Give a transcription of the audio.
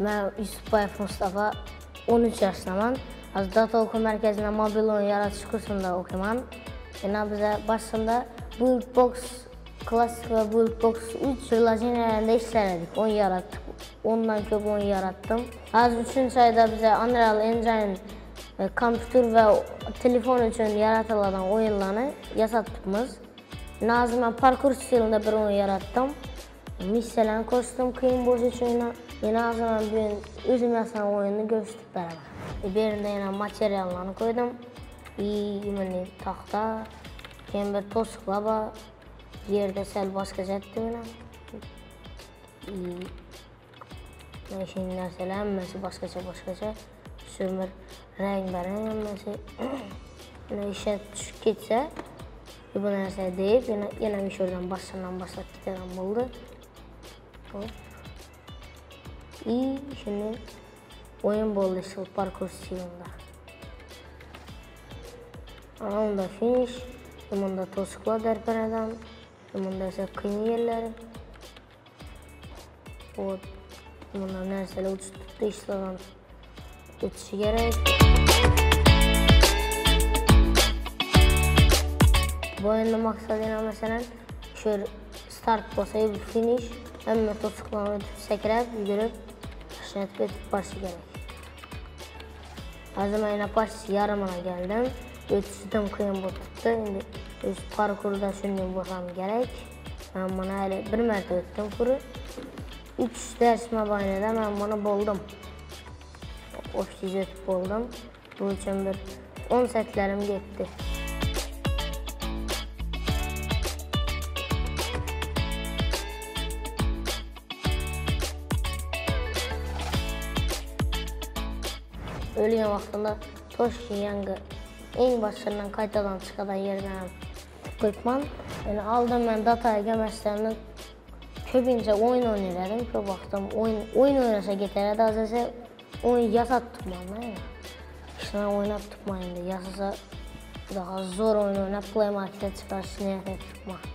Mən Yusufbayev Mustafa 13 yaşdaman. Az Data Oku Mərkəzində mobil oyun yaradıcı kursunda oxuyuram. Yəni bizə başında Build Box Classic və Build Box 3 prilojenlərində işlədik. Oyun yaratdıq. Ondan köp oyun yarattım. Az 3-cü ayda bizə Unreal Engine e, kompüter və telefon üçün yaratılan oyunları yasatdığımız. Nazımə parkur stilində bir oyun yarattım. Missiyalarını koşdum, Queen Boss üçün yine o zaman bir özüm yasan oyunu görüşdük beraber. E, birində yine materyallarını koydum. İyi, yani taxta, keyin bir tosuqlaba, yerdə səl başqaca etdim yine. Yəni şimdi nərsələr hamısı başqaca başqaca. Sürmür rəngbərəng hamısı. Yəni işə düşüb getsə, bu nəsə deyib, yenə, yenə iş oradan başından başlayıb getirəm oldu. Hop. İyi, şimdi oyun bollusu parkur stilində. Onda finish, bunda tosuqla dərpənədən, bunda isə qıyın yerləri. O, bunda nərsələ uç tutdu işlədən gerek. Bu oyunda maksadıyla məsələn, şöyle start basayıb finish, hamma to'siqlarni o'tib sakrab yugurib hashnatga o'tib borishi kerak. Azimay napas yarim olgandim o'tishidan qiyin bo'lib turibdi endi o'sib qora ko'ridan shunday bo'lsam kerak. Man bana hali bir marta o'tdim ko'ri Üç dars mobaynida man bunu bo'ldim. Ofisi o'tib bo'ldim. Bu üçün bir o'n satlarim ketdi Ölüyen vaxtında Toşki Yangı en başından qaytadan çıxadan yerdən tıqqıqman. Yəni aldım mən data əgəməşlərini köpüncə oyun oynayırdım. Köp vaxtım oyun, oyun oynasa getərədi. Azəsə oyun yasat tutmam. Yəni. İşte oynab tutmayın da. Yasasa daha zor oyun oynab Play Marketə çıxar, sinirət tutmaq.